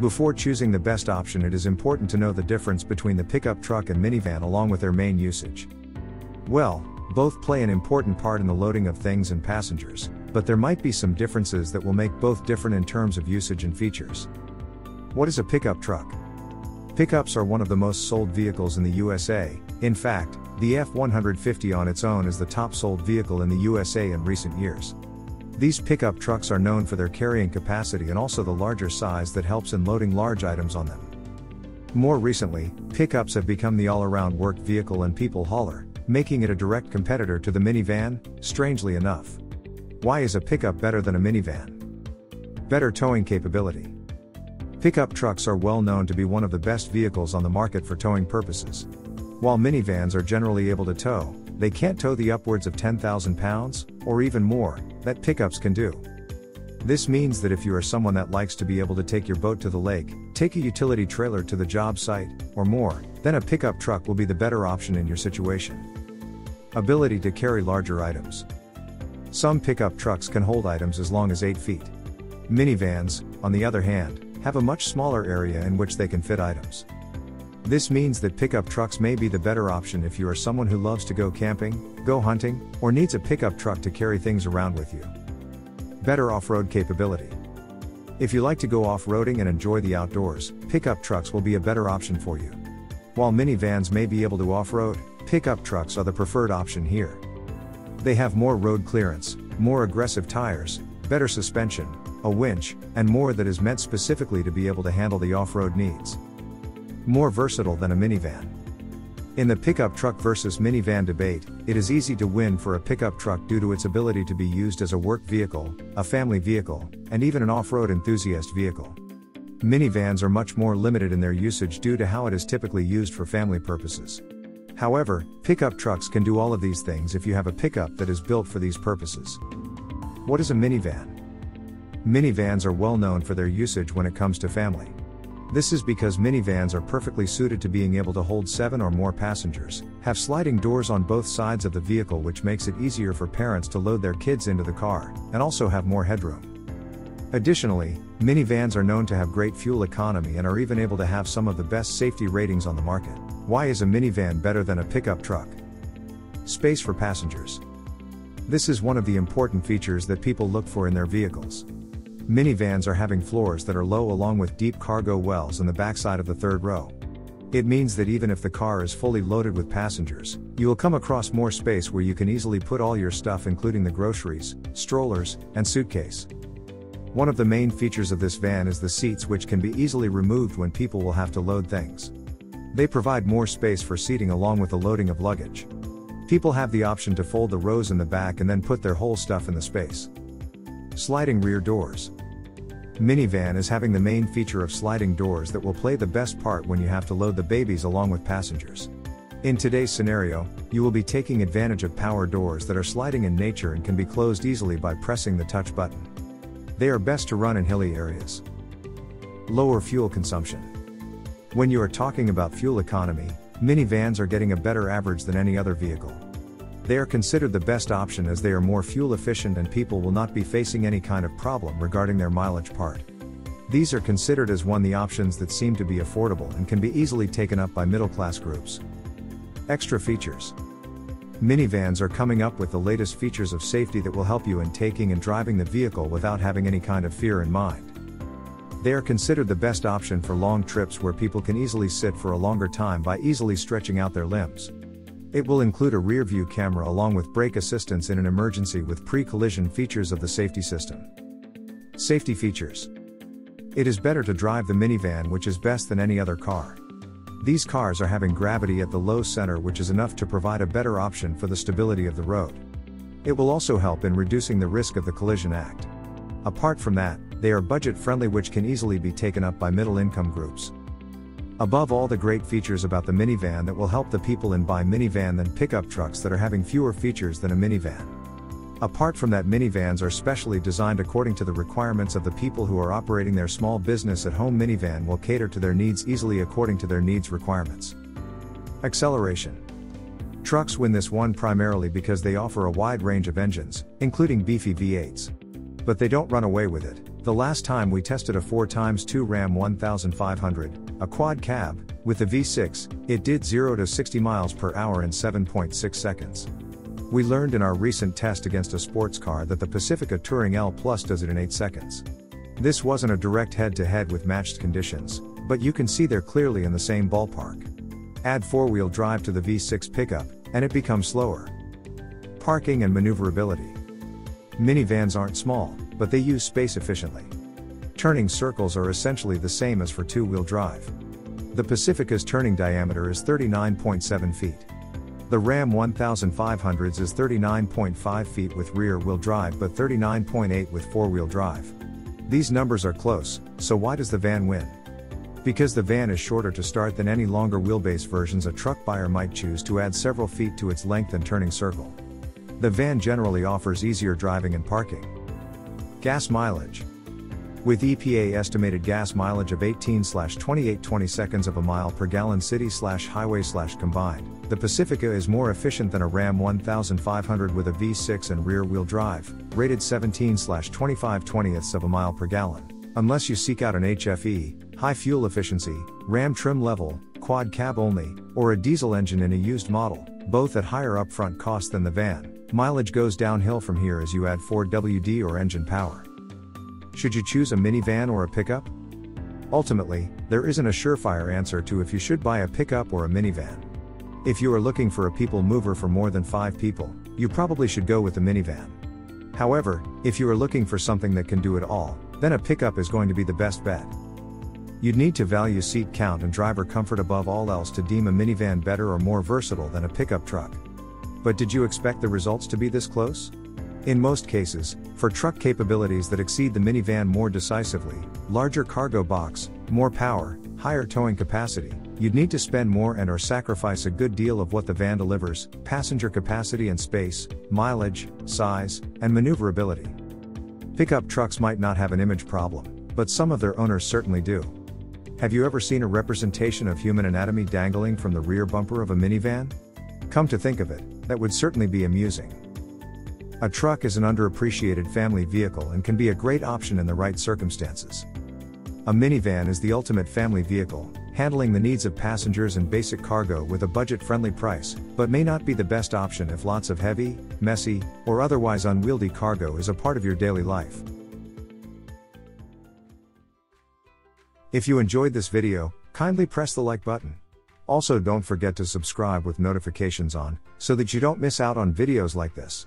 Before choosing the best option, it is important to know the difference between the pickup truck and minivan along with their main usage. Well, both play an important part in the loading of things and passengers, but there might be some differences that will make both different in terms of usage and features. What is a pickup truck? Pickups are one of the most sold vehicles in the USA. In fact, the F 150 on its own is the top sold vehicle in the USA in recent years. These pickup trucks are known for their carrying capacity and also the larger size that helps in loading large items on them. More recently, pickups have become the all around work vehicle and people hauler, making it a direct competitor to the minivan, strangely enough. Why is a pickup better than a minivan? Better towing capability. Pickup trucks are well known to be one of the best vehicles on the market for towing purposes. While minivans are generally able to tow, they can't tow the upwards of 10,000 pounds, or even more, that pickups can do. This means that if you are someone that likes to be able to take your boat to the lake, take a utility trailer to the job site, or more, then a pickup truck will be the better option in your situation. Ability to carry larger items. Some pickup trucks can hold items as long as 8 feet. Minivans, on the other hand, have a much smaller area in which they can fit items. This means that pickup trucks may be the better option if you are someone who loves to go camping, go hunting, or needs a pickup truck to carry things around with you. Better off road capability. If you like to go off roading and enjoy the outdoors, pickup trucks will be a better option for you. While minivans may be able to off road, pickup trucks are the preferred option here. They have more road clearance, more aggressive tires, better suspension, a winch, and more that is meant specifically to be able to handle the off road needs more versatile than a minivan. In the pickup truck versus minivan debate, it is easy to win for a pickup truck due to its ability to be used as a work vehicle, a family vehicle, and even an off road enthusiast vehicle. Minivans are much more limited in their usage due to how it is typically used for family purposes. However, pickup trucks can do all of these things if you have a pickup that is built for these purposes. What is a minivan? Minivans are well known for their usage when it comes to family. This is because minivans are perfectly suited to being able to hold 7 or more passengers, have sliding doors on both sides of the vehicle which makes it easier for parents to load their kids into the car, and also have more headroom. Additionally, minivans are known to have great fuel economy and are even able to have some of the best safety ratings on the market. Why is a minivan better than a pickup truck? Space for passengers. This is one of the important features that people look for in their vehicles. Minivans are having floors that are low along with deep cargo wells in the backside of the third row. It means that even if the car is fully loaded with passengers, you will come across more space where you can easily put all your stuff, including the groceries, strollers, and suitcase. One of the main features of this van is the seats, which can be easily removed when people will have to load things. They provide more space for seating along with the loading of luggage. People have the option to fold the rows in the back and then put their whole stuff in the space. Sliding rear doors. Minivan is having the main feature of sliding doors that will play the best part when you have to load the babies along with passengers. In today's scenario, you will be taking advantage of power doors that are sliding in nature and can be closed easily by pressing the touch button. They are best to run in hilly areas. Lower fuel consumption. When you are talking about fuel economy, minivans are getting a better average than any other vehicle. They are considered the best option as they are more fuel efficient and people will not be facing any kind of problem regarding their mileage part. These are considered as one the options that seem to be affordable and can be easily taken up by middle class groups. Extra features. Minivans are coming up with the latest features of safety that will help you in taking and driving the vehicle without having any kind of fear in mind. They are considered the best option for long trips where people can easily sit for a longer time by easily stretching out their limbs. It will include a rear view camera along with brake assistance in an emergency with pre collision features of the safety system. Safety features It is better to drive the minivan, which is best than any other car. These cars are having gravity at the low center, which is enough to provide a better option for the stability of the road. It will also help in reducing the risk of the collision act. Apart from that, they are budget friendly, which can easily be taken up by middle income groups. Above all the great features about the minivan that will help the people in buy minivan than pickup trucks that are having fewer features than a minivan. Apart from that minivans are specially designed according to the requirements of the people who are operating their small business at home minivan will cater to their needs easily according to their needs requirements. Acceleration. Trucks win this one primarily because they offer a wide range of engines, including beefy V8s. But they don't run away with it, The last time we tested a 4x2 Ram 1500, a quad cab, with the V6, it did 0 to 60 miles per hour in 7.6 seconds. We learned in our recent test against a sports car that the Pacifica Touring L Plus does it in 8 seconds. This wasn't a direct head to head with matched conditions, but you can see they're clearly in the same ballpark. Add four wheel drive to the V6 pickup, and it becomes slower. Parking and maneuverability. Minivans aren't small, but they use space efficiently. Turning circles are essentially the same as for two wheel drive. The Pacifica's turning diameter is 39.7 feet. The Ram 1500s is 39.5 feet with rear wheel drive but 39.8 with four wheel drive. These numbers are close, so why does the van win? Because the van is shorter to start than any longer wheelbase versions a truck buyer might choose to add several feet to its length and turning circle. The van generally offers easier driving and parking. Gas mileage. With EPA estimated gas mileage of 18 28 20 seconds of a mile per gallon city highway combined, the Pacifica is more efficient than a Ram 1500 with a V6 and rear wheel drive, rated 17 25 20ths of a mile per gallon. Unless you seek out an HFE, high fuel efficiency, Ram trim level, quad cab only, or a diesel engine in a used model, both at higher upfront cost than the van, mileage goes downhill from here as you add 4WD or engine power. Should you choose a minivan or a pickup? Ultimately, there isn't a surefire answer to if you should buy a pickup or a minivan. If you are looking for a people mover for more than 5 people, you probably should go with a minivan. However, if you are looking for something that can do it all, then a pickup is going to be the best bet. You'd need to value seat count and driver comfort above all else to deem a minivan better or more versatile than a pickup truck. But did you expect the results to be this close? In most cases, for truck capabilities that exceed the minivan more decisively, larger cargo box, more power, higher towing capacity, you'd need to spend more and or sacrifice a good deal of what the van delivers, passenger capacity and space, mileage, size, and maneuverability. Pickup trucks might not have an image problem, but some of their owners certainly do. Have you ever seen a representation of human anatomy dangling from the rear bumper of a minivan? Come to think of it, that would certainly be amusing. A truck is an underappreciated family vehicle and can be a great option in the right circumstances. A minivan is the ultimate family vehicle, handling the needs of passengers and basic cargo with a budget friendly price, but may not be the best option if lots of heavy, messy, or otherwise unwieldy cargo is a part of your daily life. If you enjoyed this video, kindly press the like button. Also don't forget to subscribe with notifications on, so that you don't miss out on videos like this.